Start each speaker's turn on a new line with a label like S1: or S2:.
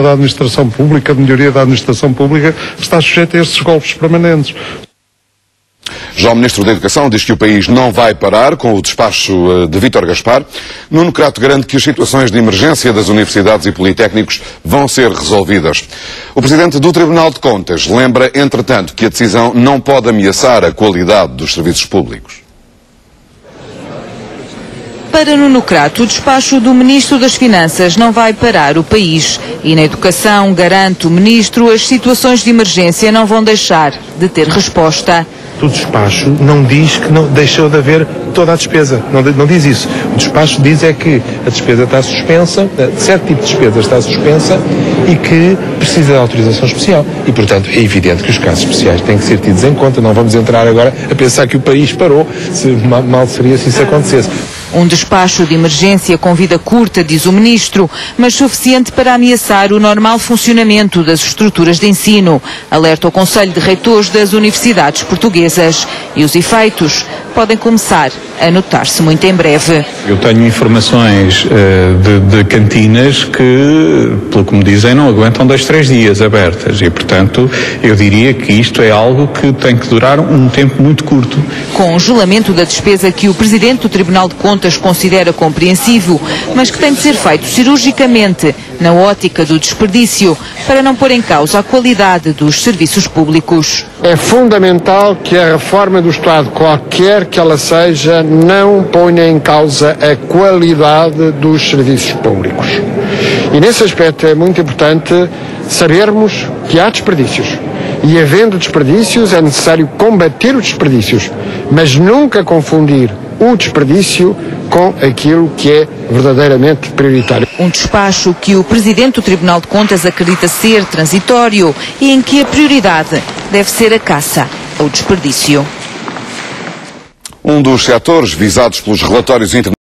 S1: da administração pública, a melhoria da administração pública, está sujeita a estes golpes permanentes.
S2: Já o Ministro da Educação diz que o país não vai parar com o despacho eh, de Vítor Gaspar. Nuno Crato garante que as situações de emergência das universidades e politécnicos vão ser resolvidas. O Presidente do Tribunal de Contas lembra, entretanto, que a decisão não pode ameaçar a qualidade dos serviços públicos.
S3: Para Nuno Crato, o despacho do Ministro das Finanças não vai parar o país. E na educação, garante o Ministro, as situações de emergência não vão deixar de ter resposta.
S4: O despacho não diz que não deixou de haver toda a despesa. Não, não diz isso. O despacho diz é que a despesa está suspensa, eh, certo tipo de despesa está suspensa e que precisa de autorização especial. E, portanto, é evidente que os casos especiais têm que ser tidos em conta. Não vamos entrar agora a pensar que o país parou. Se, mal, mal seria se isso acontecesse.
S3: Um despacho de emergência com vida curta, diz o Ministro, mas suficiente para ameaçar o normal funcionamento das estruturas de ensino, alerta o Conselho de Reitores das Universidades Portuguesas. E os efeitos podem começar a notar-se muito em breve.
S5: Eu tenho informações uh, de, de, cantinas que, pelo que me dizem, não aguentam dois, três dias abertas e, portanto, eu diria que isto é algo que tem que durar um tempo muito curto.
S3: Congelamento da despesa que o Presidente do Tribunal de Contas considera compreensível, mas que tem de ser feito cirurgicamente, na ótica do desperdício, para não pôr em causa a qualidade dos serviços públicos.
S6: É fundamental que a reforma do Estado, qualquer que ela seja, não ponha em causa a qualidade dos serviços públicos. E nesse aspecto é muito importante sabermos que há desperdícios. E havendo desperdícios, é necessário combater os desperdícios, mas nunca confundir o desperdício com aquilo que é verdadeiramente prioritário.
S3: Um despacho que o Presidente do Tribunal de Contas acredita ser transitório e em que a prioridade deve ser a caça ao desperdício.
S2: Um dos setores visados pelos relatórios internacionais